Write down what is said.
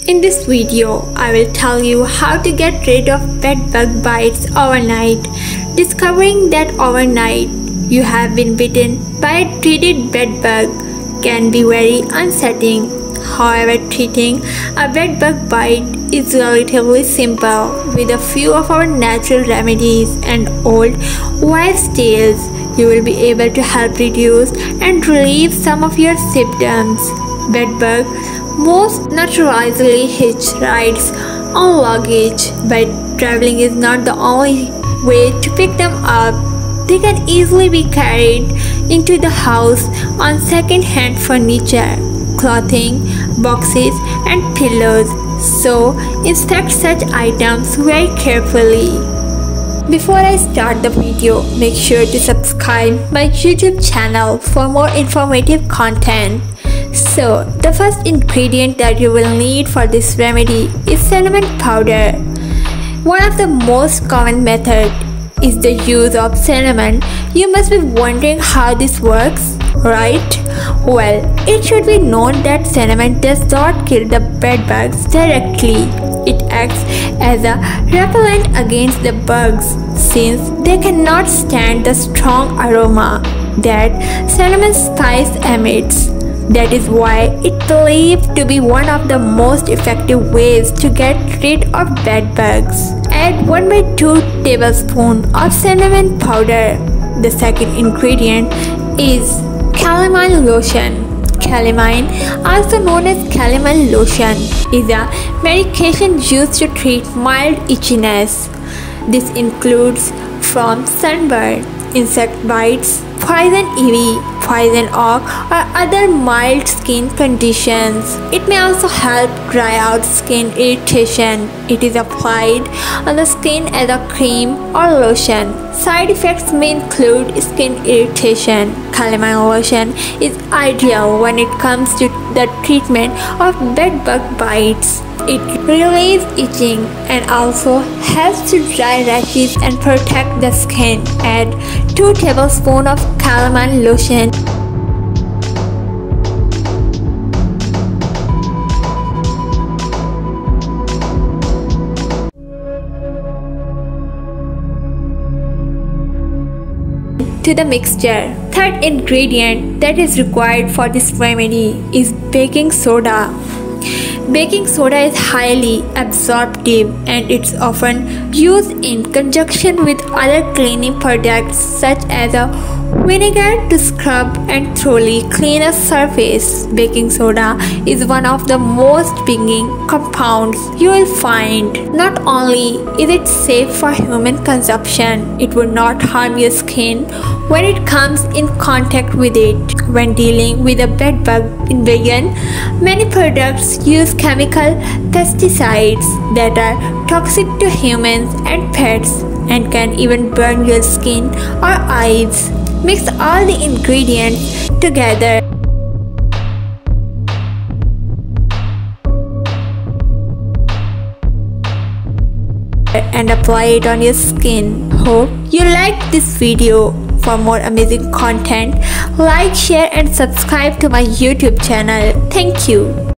In this video, I will tell you how to get rid of bed bug bites overnight. Discovering that overnight you have been bitten by a treated bed bug can be very unsettling. However, treating a bed bug bite is relatively simple with a few of our natural remedies and old wives' tales. You will be able to help reduce and relieve some of your symptoms. Bed Bedbug most naturally hitch rides on luggage, but traveling is not the only way to pick them up. They can easily be carried into the house on second-hand furniture, clothing, boxes, and pillows. So, inspect such items very carefully. Before I start the video, make sure to subscribe my YouTube channel for more informative content. So, the first ingredient that you will need for this remedy is cinnamon powder. One of the most common methods is the use of cinnamon. You must be wondering how this works, right? Well, it should be known that cinnamon does not kill the bed bugs directly. It acts as a repellent against the bugs since they cannot stand the strong aroma that cinnamon spice emits. That is why it believed to be one of the most effective ways to get rid of bed bugs. Add 1 by 2 tablespoons of cinnamon powder. The second ingredient is calamine lotion. Calamine, also known as calamine lotion, is a medication used to treat mild itchiness. This includes from sunburn, insect bites, poison ivy, poison oak, or other mild skin conditions. It may also help dry out skin irritation. It is applied on the skin as a cream or lotion. Side effects may include skin irritation. Calamine lotion is ideal when it comes to the treatment of bedbug bites. It relieves itching and also helps to dry rashes and protect the skin. Add 2 tablespoons of calamine lotion to the mixture. Third ingredient that is required for this remedy is baking soda. Baking soda is highly absorptive and it's often used in conjunction with other cleaning products such as a vinegar to scrub and thoroughly clean a surface. Baking soda is one of the most stinging compounds you will find. Not only is it safe for human consumption, it will not harm your skin when it comes in contact with it. When dealing with a bedbug invasion, many products use chemical pesticides that are toxic to humans and pets and can even burn your skin or eyes. Mix all the ingredients together and apply it on your skin. Hope you liked this video. For more amazing content, like, share and subscribe to my YouTube channel. Thank you.